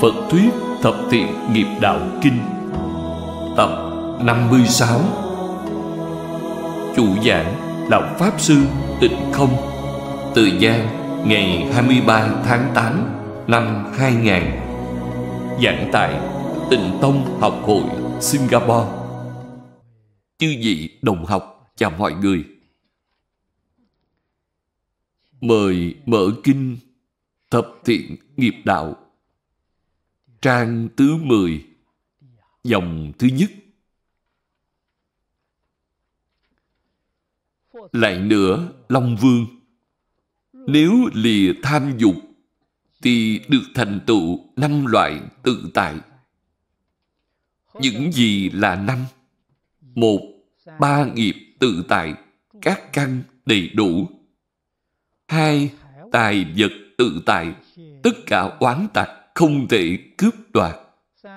Phật Thuyết Thập Thiện Nghiệp Đạo Kinh, Tập 56 Chủ giảng là Pháp Sư Tịnh Không, Từ Giang, ngày 23 tháng 8 năm 2000 Giảng tại Tịnh Tông Học Hội Singapore. Chư vị đồng học, chào mọi người. Mời mở kinh Thập Thiện Nghiệp Đạo Trang thứ 10 Dòng thứ nhất. Lại nữa, Long Vương Nếu lìa tham dục Thì được thành tựu năm loại tự tại. Những gì là năm? Một, ba nghiệp tự tại Các căn đầy đủ. Hai, tài vật tự tại Tất cả oán tạc không thể cướp đoạt.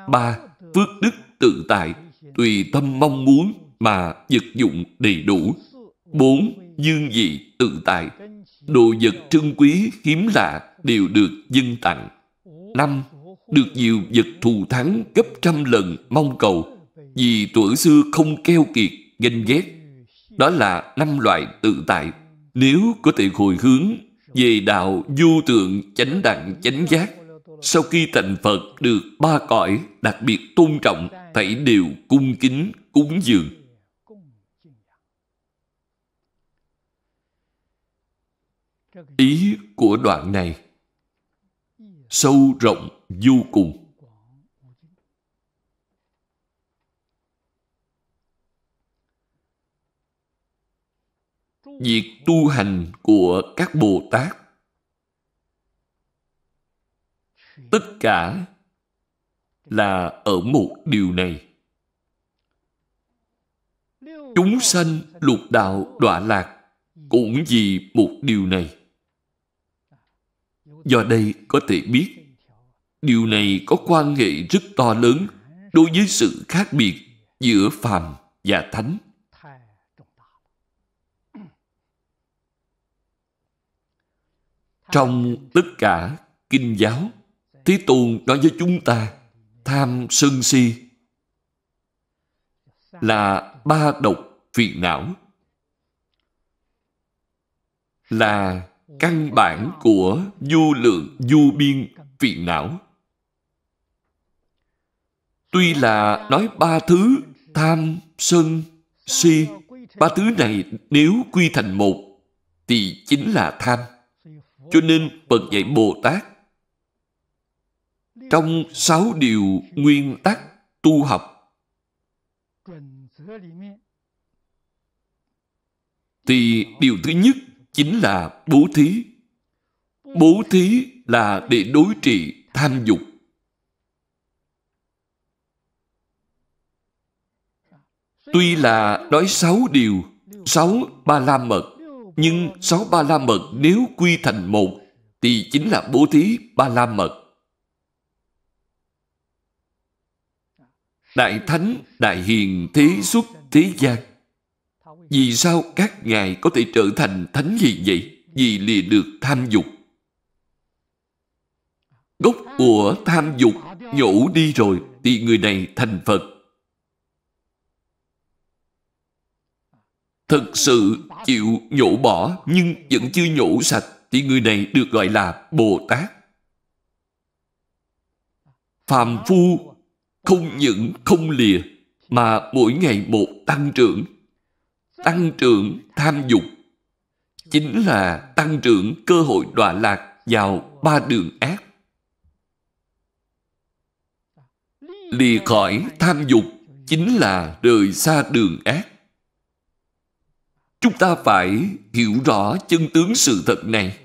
Ba, phước đức tự tại, tùy tâm mong muốn mà vật dụng đầy đủ. Bốn, dương vị tự tại, đồ vật trân quý hiếm lạ đều được dân tặng. Năm, được nhiều vật thù thắng gấp trăm lần mong cầu vì tuổi xưa không keo kiệt, ganh ghét. Đó là năm loại tự tại. Nếu có thể hồi hướng về đạo vô tượng chánh đặng chánh giác sau khi thành Phật được ba cõi đặc biệt tôn trọng, thảy đều cung kính cúng dường. Ý của đoạn này sâu rộng vô cùng. Việc tu hành của các Bồ Tát tất cả là ở một điều này. Chúng sanh lục đạo đọa lạc cũng vì một điều này. Do đây có thể biết, điều này có quan hệ rất to lớn đối với sự khác biệt giữa phàm và thánh. Trong tất cả kinh giáo Thế Tôn nói với chúng ta, tham sân si là ba độc phiền não, là căn bản của vô lượng vô biên phiền não. Tuy là nói ba thứ tham sân si, ba thứ này nếu quy thành một thì chính là tham. Cho nên bậc dạy bồ tát trong sáu điều nguyên tắc tu học. Thì điều thứ nhất chính là bố thí. Bố thí là để đối trị tham dục. Tuy là nói sáu điều, sáu ba la mật, nhưng sáu ba la mật nếu quy thành một thì chính là bố thí ba la mật. Đại Thánh, Đại Hiền Thế xuất thế gian. Vì sao các ngài có thể trở thành thánh gì vậy? Vì lìa được tham dục. Gốc của tham dục nhổ đi rồi thì người này thành Phật. Thật sự chịu nhổ bỏ nhưng vẫn chưa nhổ sạch thì người này được gọi là Bồ Tát. Phàm phu không những không lìa, mà mỗi ngày một tăng trưởng. Tăng trưởng tham dục chính là tăng trưởng cơ hội đọa lạc vào ba đường ác. Lìa khỏi tham dục chính là rời xa đường ác. Chúng ta phải hiểu rõ chân tướng sự thật này.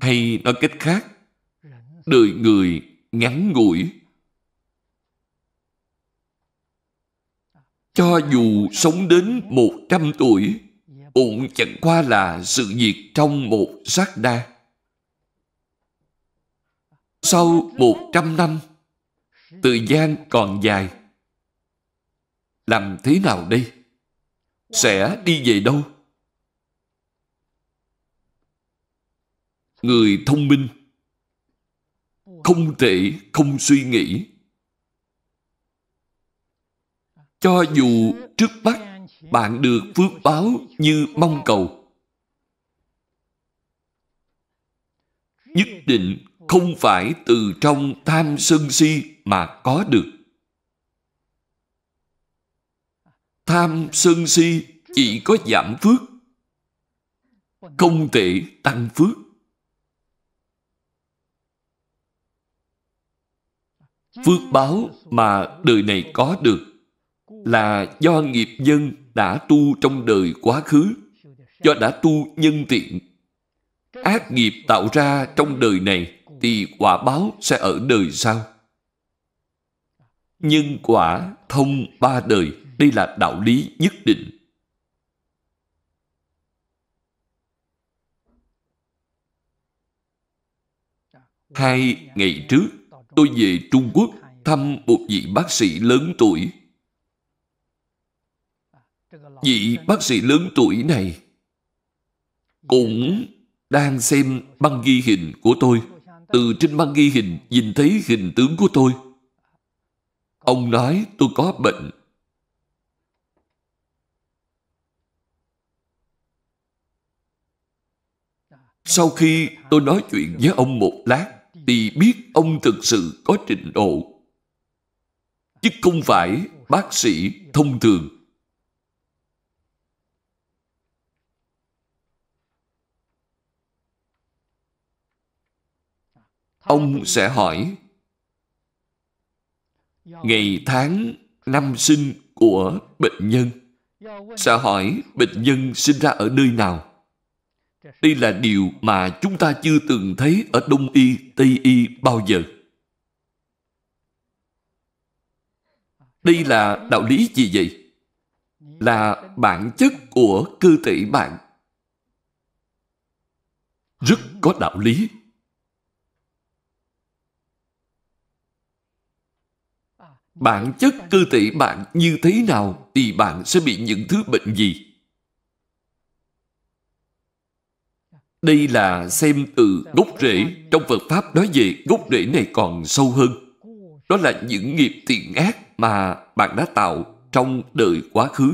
Hay nói cách khác đời người ngắn ngủi. Cho dù sống đến một trăm tuổi, cũng chẳng qua là sự việc trong một sát na. Sau một trăm năm, thời gian còn dài. Làm thế nào đây? Sẽ đi về đâu? Người thông minh không thể không suy nghĩ. Cho dù trước mắt bạn được phước báo như mong cầu, nhất định không phải từ trong tham sân si mà có được. Tham sân si chỉ có giảm phước, không thể tăng phước. Phước báo mà đời này có được là do nghiệp nhân đã tu trong đời quá khứ, do đã tu nhân tiện. Ác nghiệp tạo ra trong đời này thì quả báo sẽ ở đời sau. Nhân quả thông ba đời, đây là đạo lý nhất định. Hai ngày trước tôi về trung quốc thăm một vị bác sĩ lớn tuổi. Vị bác sĩ lớn tuổi này cũng đang xem băng ghi hình của tôi. Từ trên băng ghi hình nhìn thấy hình tướng của tôi. Ông nói tôi có bệnh. Sau khi tôi nói chuyện với ông một lát thì biết ông thực sự có trình độ. Chứ không phải bác sĩ thông thường. Ông sẽ hỏi, ngày tháng năm sinh của bệnh nhân? Sẽ hỏi, bệnh nhân sinh ra ở nơi nào? Đây là điều mà chúng ta chưa từng thấy ở Đông Y, Tây Y bao giờ. Đây là đạo lý gì vậy? Là bản chất của cơ thể bạn. Rất có đạo lý. Bản chất cơ thể bạn như thế nào thì bạn sẽ bị những thứ bệnh gì? Đây là xem từ gốc rễ. Trong Phật Pháp nói về gốc rễ này còn sâu hơn. Đó là những nghiệp thiện ác mà bạn đã tạo trong đời quá khứ.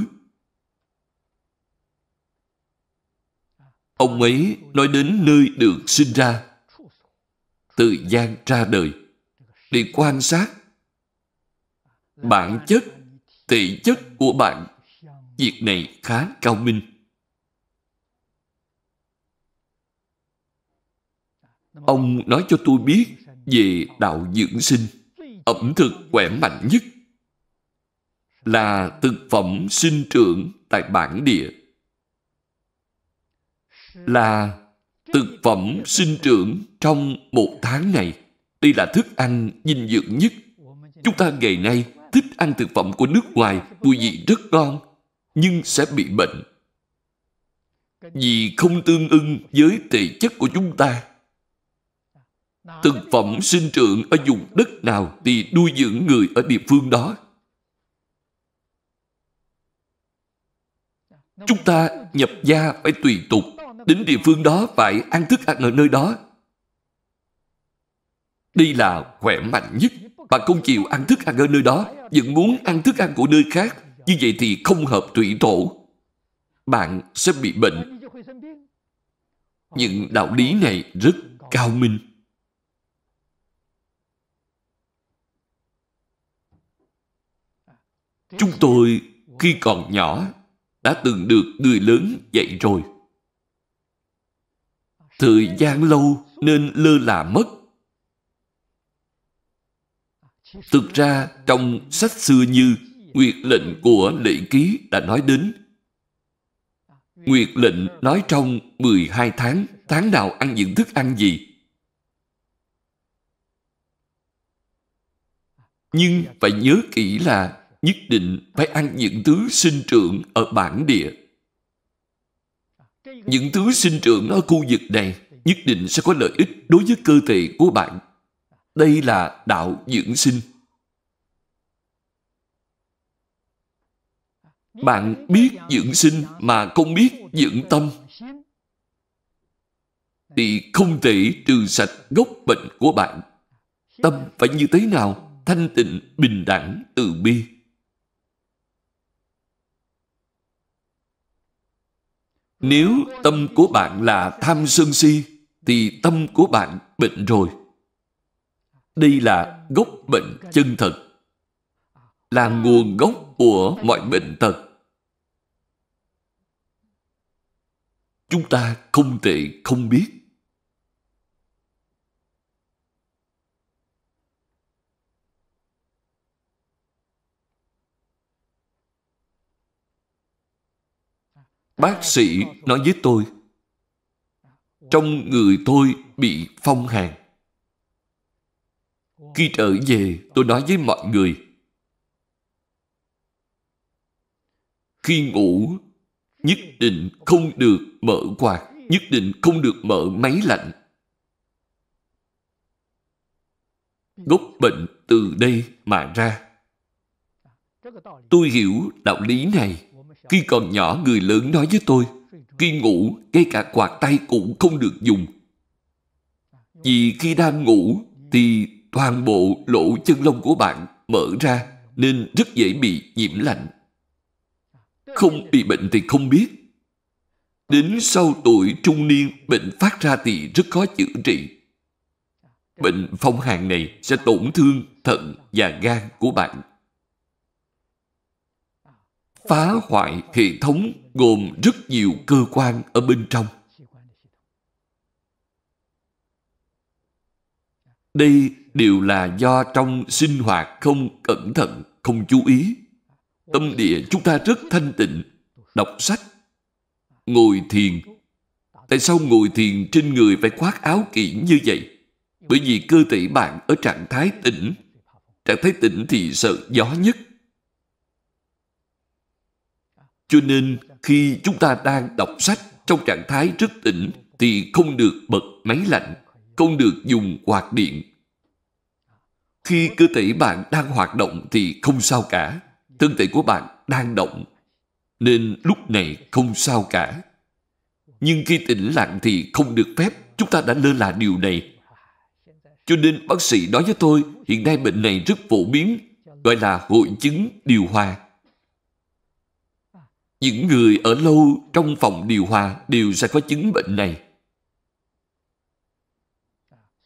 Ông ấy nói đến nơi được sinh ra, từ gian ra đời, để quan sát bản chất, thể chất của bạn. Việc này khá cao minh. Ông nói cho tôi biết về đạo dưỡng sinh, ẩm thực khỏe mạnh nhất là thực phẩm sinh trưởng tại bản địa. Là thực phẩm sinh trưởng trong một tháng này. Đây là thức ăn dinh dưỡng nhất. Chúng ta ngày nay thích ăn thực phẩm của nước ngoài, mùi vị rất ngon, nhưng sẽ bị bệnh. Vì không tương ưng với thể chất của chúng ta thực phẩm sinh trưởng ở vùng đất nào thì nuôi dưỡng người ở địa phương đó. Chúng ta nhập gia phải tùy tục, đến địa phương đó phải ăn thức ăn ở nơi đó. Đây là khỏe mạnh nhất. Bạn không chịu ăn thức ăn ở nơi đó, vẫn muốn ăn thức ăn của nơi khác. Như vậy thì không hợp thủy thổ. Bạn sẽ bị bệnh. Những đạo lý này rất cao minh. Chúng tôi khi còn nhỏ đã từng được người lớn dạy rồi. Thời gian lâu nên lơ là mất. Thực ra trong sách xưa như Nguyệt lệnh của lệ ký đã nói đến Nguyệt lệnh nói trong 12 tháng, tháng nào ăn những thức ăn gì. Nhưng phải nhớ kỹ là nhất định phải ăn những thứ sinh trưởng ở bản địa. Những thứ sinh trưởng ở khu vực này nhất định sẽ có lợi ích đối với cơ thể của bạn. Đây là đạo dưỡng sinh. Bạn biết dưỡng sinh mà không biết dưỡng tâm. thì không thể trừ sạch gốc bệnh của bạn. Tâm phải như thế nào? Thanh tịnh, bình đẳng, từ bi. Nếu tâm của bạn là tham sân si, thì tâm của bạn bệnh rồi. Đây là gốc bệnh chân thật, là nguồn gốc của mọi bệnh tật. Chúng ta không thể không biết. Bác sĩ nói với tôi, trong người tôi bị phong hàn. Khi trở về, tôi nói với mọi người, khi ngủ, nhất định không được mở quạt, nhất định không được mở máy lạnh. Gốc bệnh từ đây mà ra. Tôi hiểu đạo lý này. Khi còn nhỏ người lớn nói với tôi, khi ngủ, ngay cả quạt tay cũng không được dùng. Vì khi đang ngủ, thì toàn bộ lỗ chân lông của bạn mở ra, nên rất dễ bị nhiễm lạnh. Không bị bệnh thì không biết. Đến sau tuổi trung niên, bệnh phát ra thì rất khó chữa trị. Bệnh phong hàn này sẽ tổn thương thận và gan của bạn phá hoại hệ thống gồm rất nhiều cơ quan ở bên trong. Đây đều là do trong sinh hoạt không cẩn thận, không chú ý. Tâm địa chúng ta rất thanh tịnh, đọc sách, ngồi thiền. Tại sao ngồi thiền trên người phải khoác áo kỹ như vậy? Bởi vì cơ thể bạn ở trạng thái tĩnh. Trạng thái tĩnh thì sợ gió nhất, cho nên khi chúng ta đang đọc sách trong trạng thái rất tỉnh thì không được bật máy lạnh, không được dùng quạt điện. Khi cơ thể bạn đang hoạt động thì không sao cả. Thân thể của bạn đang động, nên lúc này không sao cả. Nhưng khi tĩnh lặng thì không được phép, chúng ta đã lơ là điều này. Cho nên bác sĩ nói với tôi, hiện nay bệnh này rất phổ biến, gọi là hội chứng điều hòa. Những người ở lâu trong phòng điều hòa đều sẽ có chứng bệnh này.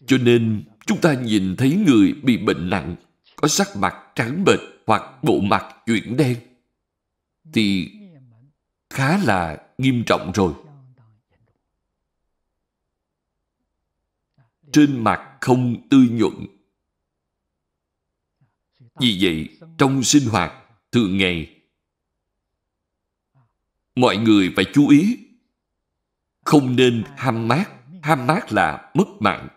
Cho nên chúng ta nhìn thấy người bị bệnh nặng, có sắc mặt trắng bệch hoặc bộ mặt chuyển đen, thì khá là nghiêm trọng rồi. Trên mặt không tươi nhuận. Vì vậy, trong sinh hoạt thường ngày mọi người phải chú ý. Không nên ham mát. Ham mát là mất mạng.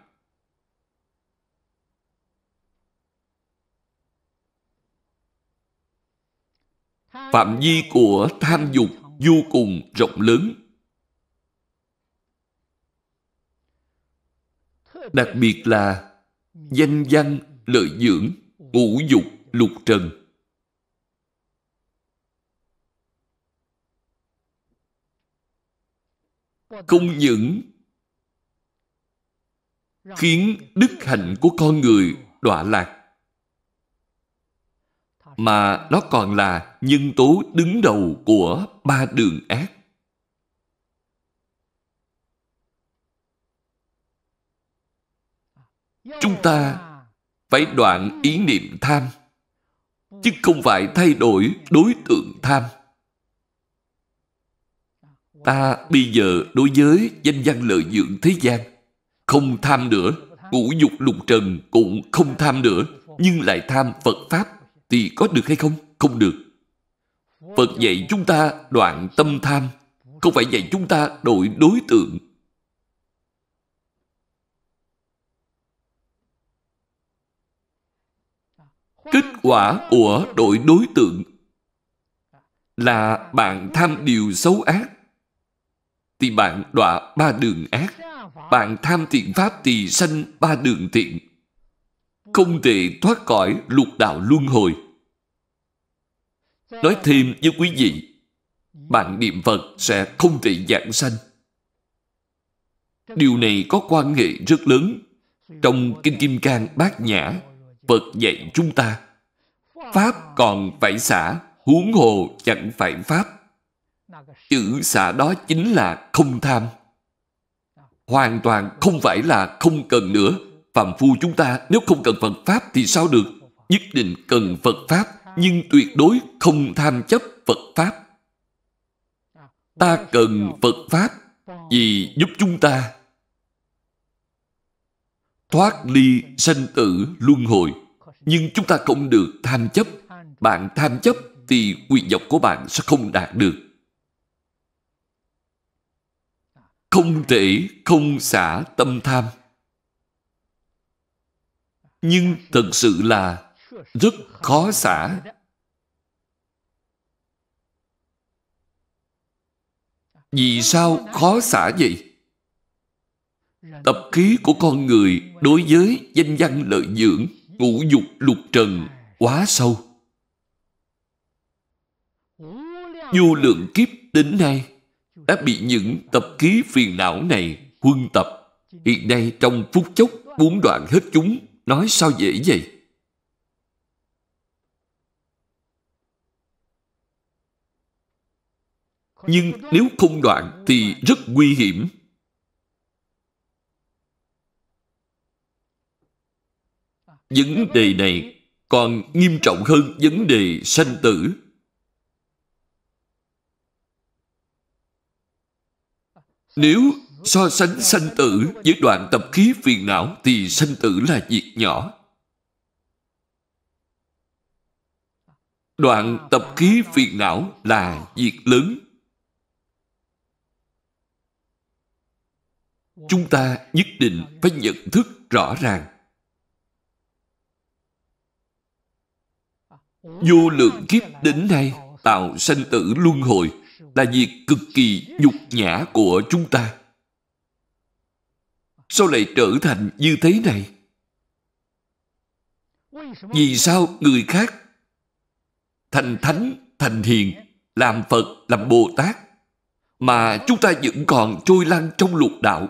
Phạm vi của tham dục vô cùng rộng lớn. Đặc biệt là danh văn, lợi dưỡng, ngũ dục, lục trần không những khiến đức hạnh của con người đọa lạc, mà nó còn là nhân tố đứng đầu của ba đường ác. Chúng ta phải đoạn ý niệm tham, chứ không phải thay đổi đối tượng tham. Ta bây giờ đối với danh văn lợi dưỡng thế gian không tham nữa, ngũ dục lục trần cũng không tham nữa, nhưng lại tham Phật Pháp thì có được hay không? Không được. Phật dạy chúng ta đoạn tâm tham, không phải dạy chúng ta đổi đối tượng. Kết quả của đổi đối tượng là bạn tham điều xấu ác thì bạn đọa ba đường ác. Bạn tham thiện pháp thì sanh ba đường thiện. Không thể thoát khỏi lục đạo luân hồi. Nói thêm với quý vị, bạn niệm Phật sẽ không thể giảng sanh. Điều này có quan hệ rất lớn. Trong Kinh Kim Cang Bát Nhã, Phật dạy chúng ta, Pháp còn phải xả, huống hồ chẳng phải Pháp. Chữ xả đó chính là không tham. Hoàn toàn không phải là không cần nữa. Phạm phu chúng ta nếu không cần Phật Pháp thì sao được? Nhất định cần Phật Pháp, nhưng tuyệt đối không tham chấp Phật Pháp. Ta cần Phật Pháp vì giúp chúng ta thoát ly sanh tử luân hồi. Nhưng chúng ta không được tham chấp. Bạn tham chấp thì quyền vọng của bạn sẽ không đạt được. Không thể không xả tâm tham. Nhưng thật sự là rất khó xả. Vì sao khó xả vậy? Tập khí của con người đối với danh văn lợi dưỡng, ngũ dục lục trần quá sâu. Vô lượng kiếp đến nay đã bị những tập khí phiền não này huân tập. Hiện nay trong phút chốc muốn đoạn hết chúng, nói sao dễ vậy? Nhưng nếu không đoạn thì rất nguy hiểm. Vấn đề này còn nghiêm trọng hơn vấn đề sanh tử. Nếu so sánh sanh tử với đoạn tập khí phiền não thì sanh tử là việc nhỏ. Đoạn tập khí phiền não là việc lớn. Chúng ta nhất định phải nhận thức rõ ràng. Vô lượng kiếp đến nay tạo sanh tử luân hồi là việc cực kỳ nhục nhã của chúng ta. Sao lại trở thành như thế này? Vì sao người khác thành thánh, thành hiền, làm Phật, làm Bồ Tát mà chúng ta vẫn còn trôi lăn trong lục đạo?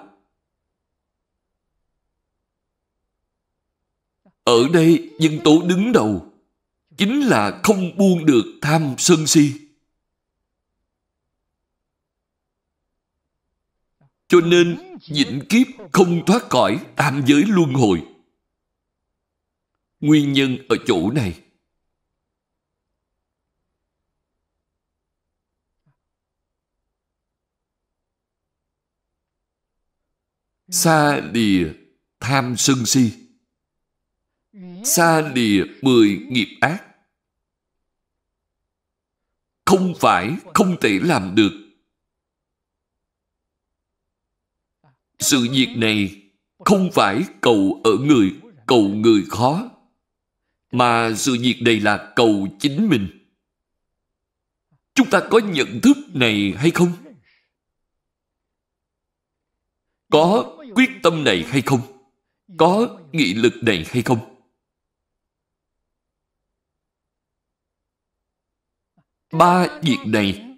Ở đây nhân tố đứng đầu chính là không buông được tham sân si. Cho nên vĩnh kiếp không thoát khỏi tam giới luân hồi. Nguyên nhân ở chỗ này. Xa lìa tham sân si. Xa lìa mười nghiệp ác. Không phải không thể làm được Sự việc này không phải cầu ở người, cầu người khó, mà sự việc này là cầu chính mình. Chúng ta có nhận thức này hay không? Có quyết tâm này hay không? Có nghị lực này hay không? Ba việc này,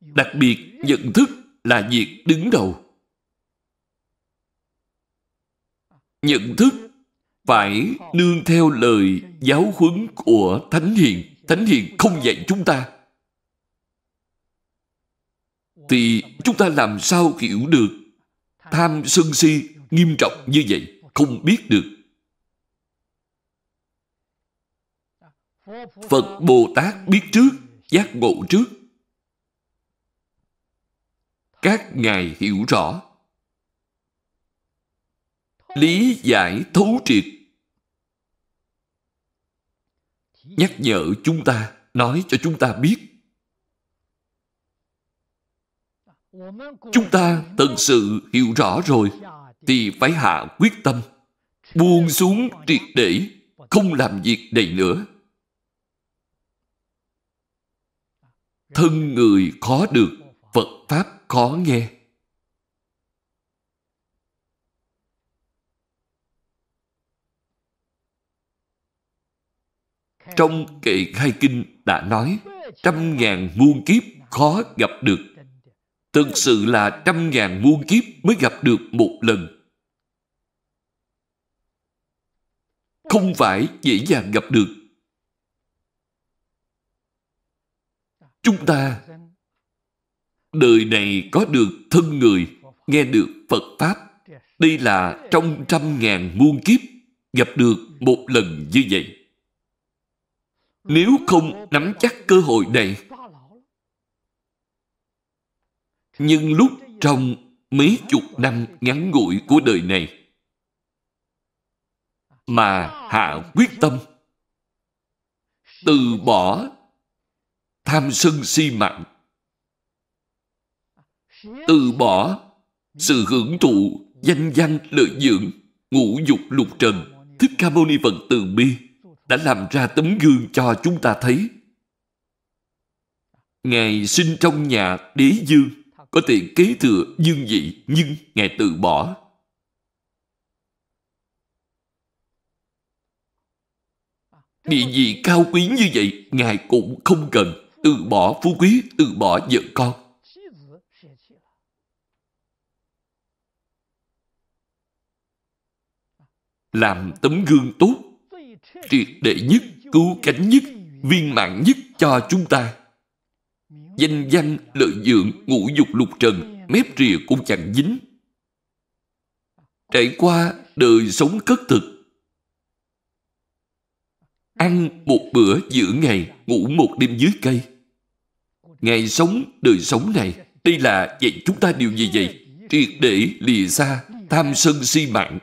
đặc biệt nhận thức là việc đứng đầu. Nhận thức phải nương theo lời giáo huấn của Thánh Hiền. Thánh Hiền không dạy chúng ta. Thì chúng ta làm sao hiểu được tham sân si nghiêm trọng như vậy? Không biết được. Phật Bồ Tát biết trước, giác ngộ trước. Các ngài hiểu rõ lý giải thấu triệt. Nhắc nhở chúng ta, nói cho chúng ta biết. Chúng ta thật sự hiểu rõ rồi thì phải hạ quyết tâm. Buông xuống triệt để, không làm việc này nữa. Thân người khó được, phật pháp khó nghe. Trong kệ khai kinh đã nói trăm ngàn muôn kiếp khó gặp được. Thực sự là trăm ngàn muôn kiếp mới gặp được một lần. Không phải dễ dàng gặp được. Chúng ta đời này có được thân người, nghe được Phật Pháp. Đây là trong trăm ngàn muôn kiếp gặp được một lần như vậy. Nếu không nắm chắc cơ hội này, nhưng lúc trong mấy chục năm ngắn ngủi của đời này mà hạ quyết tâm từ bỏ tham sân si mạng từ bỏ sự hưởng thụ danh văn lợi dưỡng ngũ dục lục trần thích ca mâu ni phật từ bi đã làm ra tấm gương cho chúng ta thấy. Ngài sinh trong nhà đế dương, có thể kế thừa dương vị nhưng ngài từ bỏ. Địa vị cao quý như vậy, ngài cũng không cần từ bỏ phú quý, từ bỏ vợ con. Làm tấm gương tốt triệt đệ nhất, cứu cánh nhất, viên mạng nhất cho chúng ta. Danh văn lợi dưỡng ngũ dục lục trần, mép rìa cũng chẳng dính. Trải qua đời sống cất thực, ăn một bữa giữa ngày, ngủ một đêm dưới cây. Ngày sống, đời sống này, đây là dạy chúng ta điều gì vậy? Triệt để lìa xa, tham sân si mạng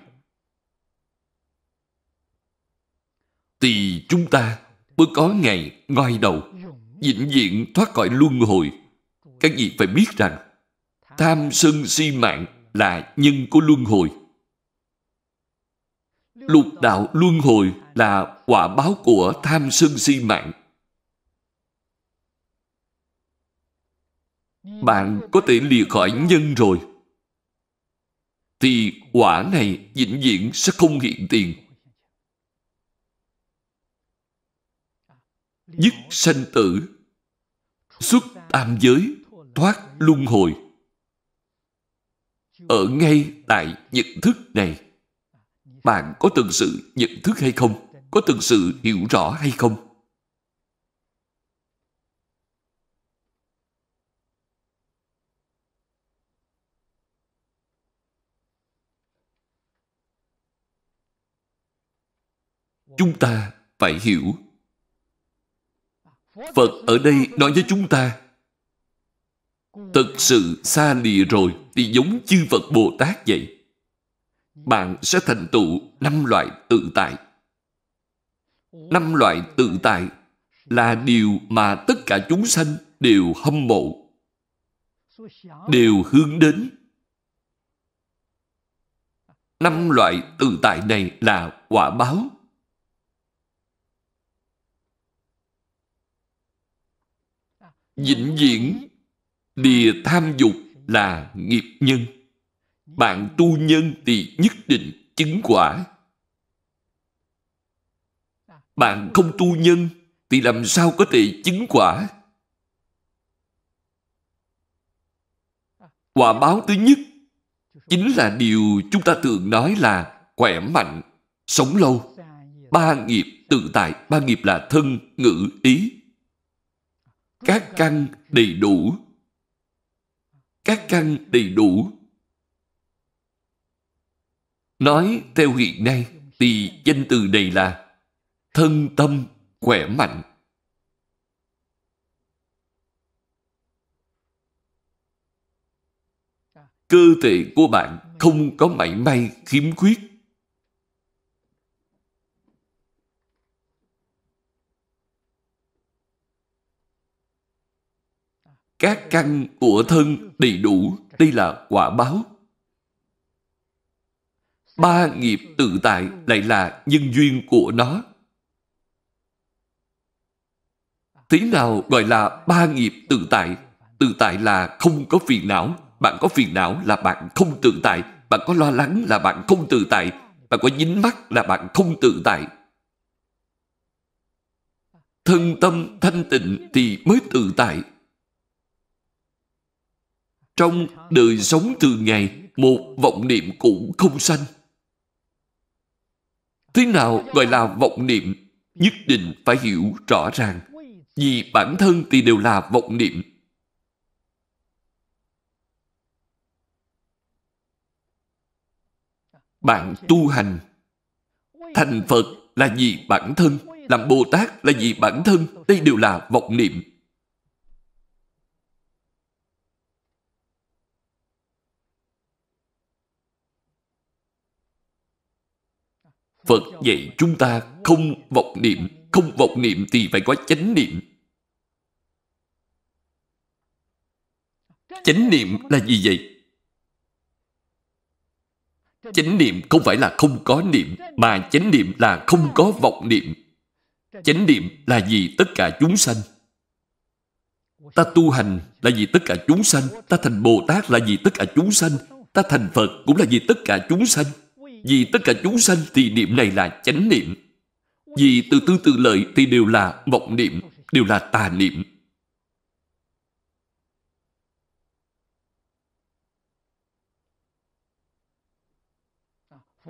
thì chúng ta mới có ngày ngoi đầu, vĩnh viễn thoát khỏi luân hồi. Các vị phải biết rằng, tham sân si mạng là nhân của luân hồi. Lục đạo luân hồi là quả báo của tham sân si mạng. Bạn có thể lìa khỏi nhân rồi. Thì quả này vĩnh viễn sẽ không hiện tiền. Dứt sanh tử, xuất tam giới, thoát luân hồi. Ở ngay tại nhận thức này, bạn có thực sự nhận thức hay không? Có thực sự hiểu rõ hay không? Chúng ta phải hiểu Phật ở đây nói với chúng ta Thực sự xa lìa rồi Thì giống chư Phật Bồ Tát vậy. Bạn sẽ thành tựu năm loại tự tại. Năm loại tự tại Là điều mà tất cả chúng sanh Đều hâm mộ, Đều hướng đến. Năm loại tự tại này là quả báo. Vĩnh viễn. Lìa tham dục là nghiệp nhân. Bạn tu nhân thì nhất định chứng quả. Bạn không tu nhân thì làm sao có thể chứng quả? Quả báo thứ nhất chính là điều chúng ta thường nói là khỏe mạnh, sống lâu. Ba nghiệp tự tại. Ba nghiệp là thân, ngữ, ý các căn đầy đủ. Các căn đầy đủ. Nói theo hiện nay thì danh từ này là thân tâm khỏe mạnh. Cơ thể của bạn không có mảy may khiếm khuyết. Các căn của thân đầy đủ, đây là quả báo. Ba nghiệp tự tại lại là nhân duyên của nó. Thế nào gọi là ba nghiệp tự tại? Tự tại là không có phiền não. Bạn có phiền não là bạn không tự tại. Bạn có lo lắng là bạn không tự tại. Bạn có dính mắt là bạn không tự tại. Thân tâm thanh tịnh thì mới tự tại. Trong đời sống thường ngày, một vọng niệm cũng không sanh. Thế nào gọi là vọng niệm? Nhất định phải hiểu rõ ràng. Vì bản thân thì đều là vọng niệm. Bạn tu hành Thành Phật là vì bản thân Làm Bồ Tát là vì bản thân Đây đều là vọng niệm Phật dạy chúng ta không vọng niệm Không vọng niệm thì phải có chánh niệm Chánh niệm là gì vậy? Chánh niệm không phải là không có niệm, mà chánh niệm là không có vọng niệm. Chánh niệm là vì tất cả chúng sanh. Ta tu hành là vì tất cả chúng sanh. Ta thành Bồ Tát là vì tất cả chúng sanh. Ta thành Phật cũng là vì tất cả chúng sanh. Vì tất cả chúng sanh thì niệm này là chánh niệm. Vì từ tư từ lợi thì đều là vọng niệm, đều là tà niệm.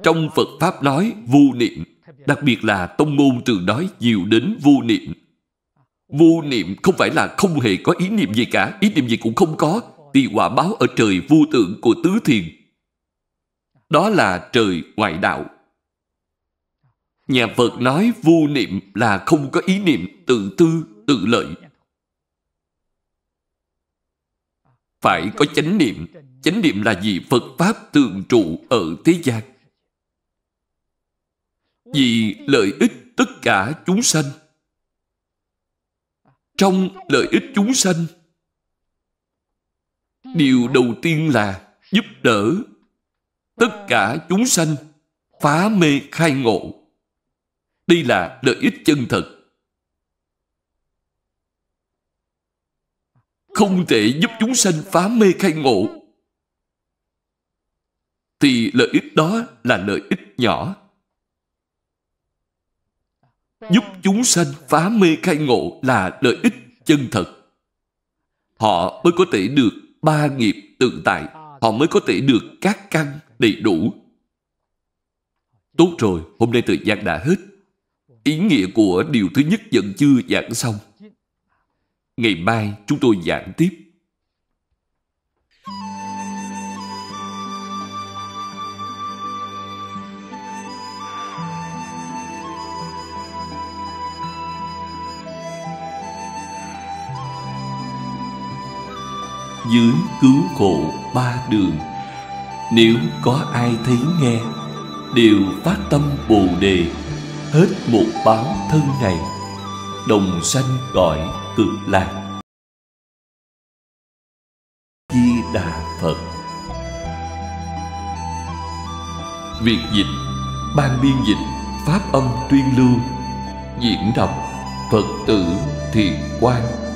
Trong Phật Pháp nói vô niệm, đặc biệt là tông môn thường nói nhiều đến vô niệm. Vô niệm không phải là không hề có ý niệm gì cả, ý niệm gì cũng không có, thì quả báo ở trời vô tượng của tứ thiền. Đó là trời ngoại đạo. Nhà Phật nói vô niệm là không có ý niệm tự tư, tự lợi. Phải có chánh niệm. Chánh niệm là gì? Phật Pháp tường trụ ở thế gian vì lợi ích tất cả chúng sanh. Trong lợi ích chúng sanh, điều đầu tiên là giúp đỡ tất cả chúng sanh phá mê khai ngộ. Đây là lợi ích chân thật. Không thể giúp chúng sanh phá mê khai ngộ thì lợi ích đó là lợi ích nhỏ giúp chúng sanh phá mê khai ngộ là lợi ích chân thật. Họ mới có thể được ba nghiệp tự tại, họ mới có thể được các căn đầy đủ. Tốt rồi, hôm nay thời gian đã hết. Ý nghĩa của điều thứ nhất vẫn chưa giảng xong. Ngày mai chúng tôi giảng tiếp. dưới cứu khổ ba đường nếu có ai thấy nghe, đều phát tâm bồ đề, hết một báo thân này đồng sanh cõi cực lạc. Di đà phật. Việc dịch, ban biên dịch, pháp âm tuyên lưu, diễn đọc phật tử thiền quang